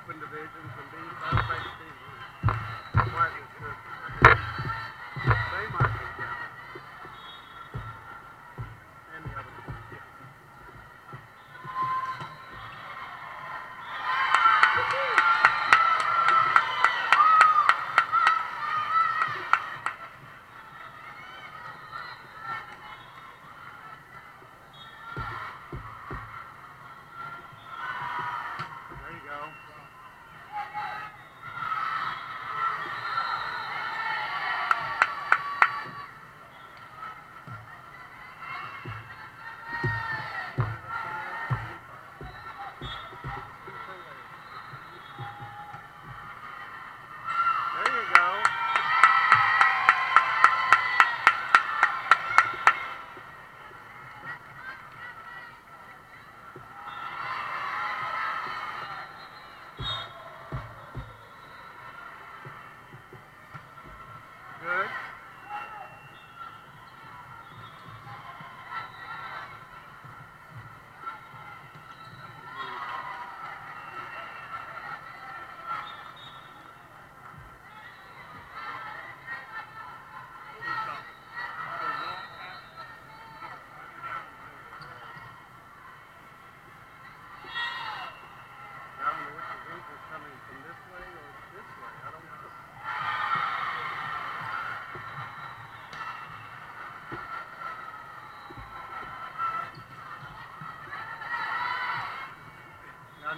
open divisions and be out by the season.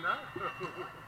nada.